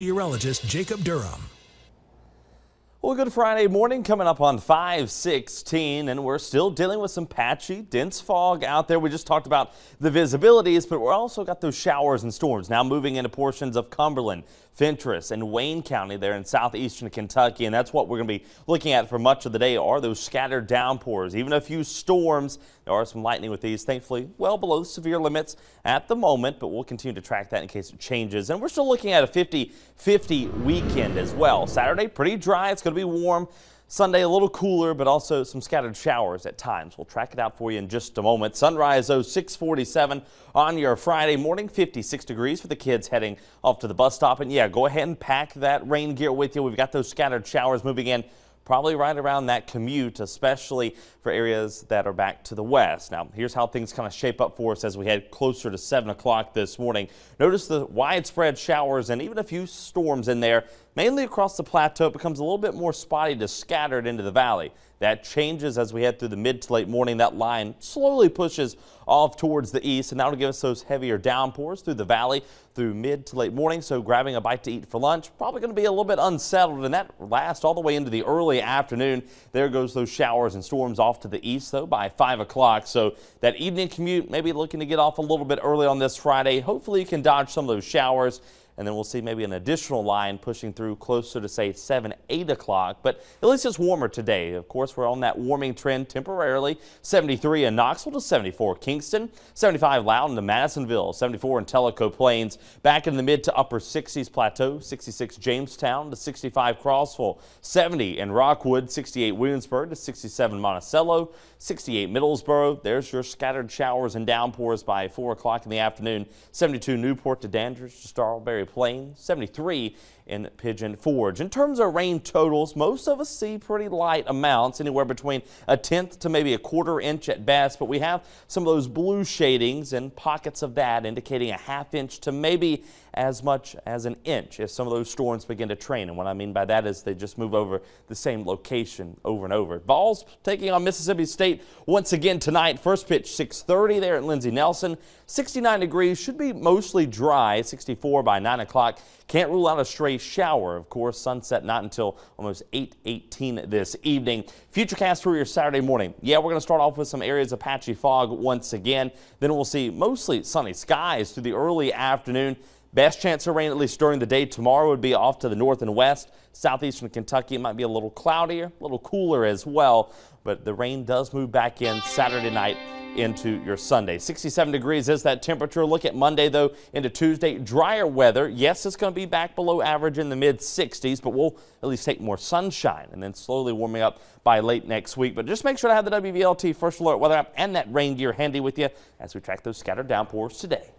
Meteorologist Jacob Durham. Well, good Friday morning coming up on 516, and we're still dealing with some patchy, dense fog out there. We just talked about the visibilities, but we're also got those showers and storms now moving into portions of Cumberland, Fentress, and Wayne County there in southeastern Kentucky, and that's what we're going to be looking at for much of the day are those scattered downpours, even a few storms. There are some lightning with these, thankfully, well below severe limits at the moment, but we'll continue to track that in case it changes. And we're still looking at a 50-50 weekend as well. Saturday, pretty dry. It's going to be warm. Sunday a little cooler, but also some scattered showers at times. We'll track it out for you in just a moment. Sunrise, though, 647 on your Friday morning, 56 degrees for the kids heading off to the bus stop. And yeah, go ahead and pack that rain gear with you. We've got those scattered showers moving in probably right around that commute, especially for areas that are back to the west. Now, here's how things kind of shape up for us as we head closer to 7 o'clock this morning. Notice the widespread showers and even a few storms in there, mainly across the plateau. It becomes a little bit more spotty to scattered into the valley. That changes as we head through the mid to late morning. That line slowly pushes off towards the east, and that'll give us those heavier downpours through the valley through mid to late morning. So grabbing a bite to eat for lunch, probably going to be a little bit unsettled, and that lasts all the way into the early afternoon. There goes those showers and storms off to the east, though, by 5 o'clock. So that evening commute, maybe looking to get off a little bit early on this Friday. Hopefully you can dodge some of those showers and then we'll see maybe an additional line pushing through closer to say 7, 8 o'clock. But at least it's warmer today. Of course, we're on that warming trend temporarily. 73 in Knoxville to 74 Kingston, 75 Loudon to Madisonville, 74 in Tellico Plains, back in the mid to upper 60s Plateau, 66 Jamestown to 65 Crossville, 70 in Rockwood, 68 Williamsburg to 67 Monticello, 68 Middlesboro. There's your scattered showers and downpours by 4 o'clock in the afternoon. 72 Newport to Dandridge to Strawberry Plain, 73 in Pigeon Forge. In terms of rain totals, most of us see pretty light amounts, anywhere between a tenth to maybe a quarter inch at best, but we have some of those blue shadings and pockets of that indicating a half inch to maybe as much as an inch if some of those storms begin to train. And what I mean by that is they just move over the same location over and over. Vols taking on Mississippi State once again tonight. First pitch 6.30 there at Lindsey Nelson. 69 degrees, should be mostly dry, 64 by 9 o'clock. Can't rule out a stray shower. Of course, sunset not until almost 8.18 this evening. Futurecast for your Saturday morning. Yeah, we're going to start off with some areas of patchy fog once again. Then we'll see mostly sunny skies through the early afternoon. Best chance of rain, at least during the day tomorrow, would be off to the north and west. Southeastern Kentucky it might be a little cloudier, a little cooler as well, but the rain does move back in Saturday night into your Sunday. 67 degrees is that temperature. Look at Monday, though, into Tuesday. Drier weather. Yes, it's going to be back below average in the mid 60s, but we'll at least take more sunshine and then slowly warming up by late next week. But just make sure to have the WVLT First Alert Weather app and that rain gear handy with you as we track those scattered downpours today.